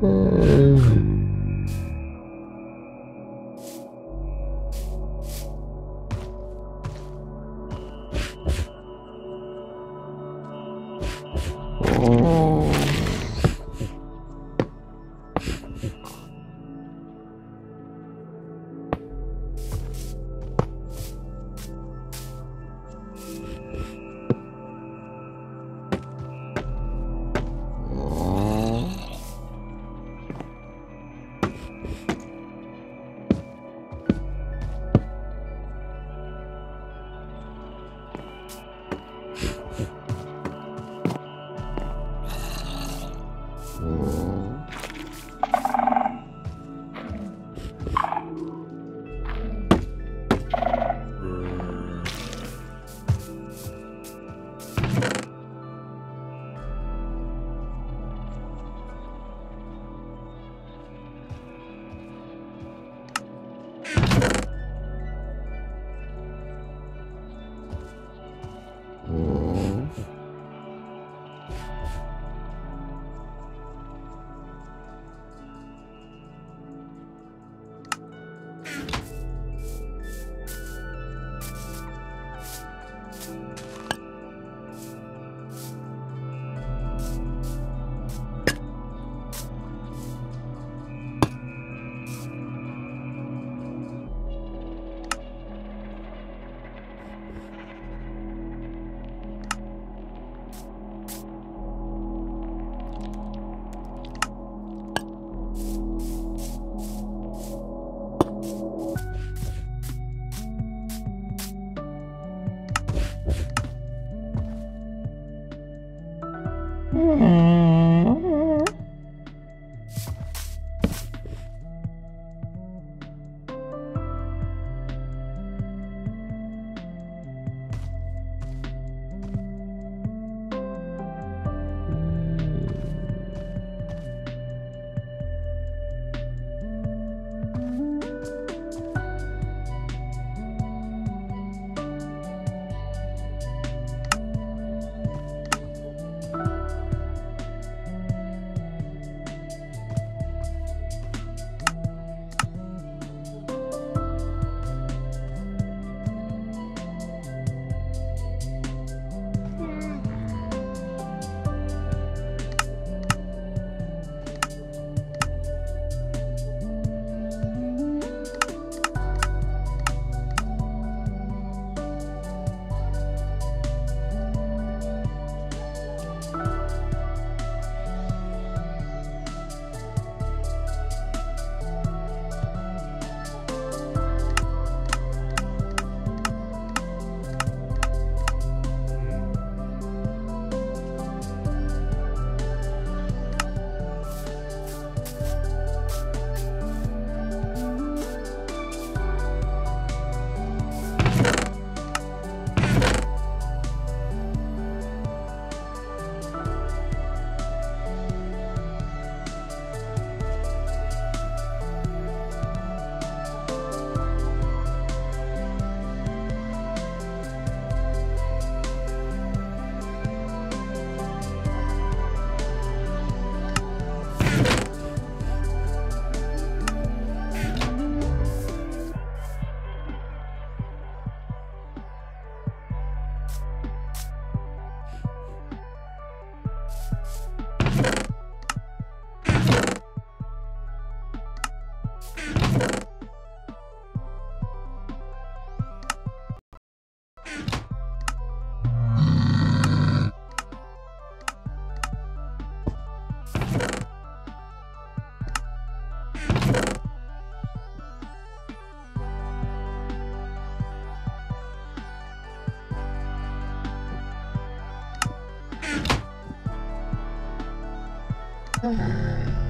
Mm. Hmm.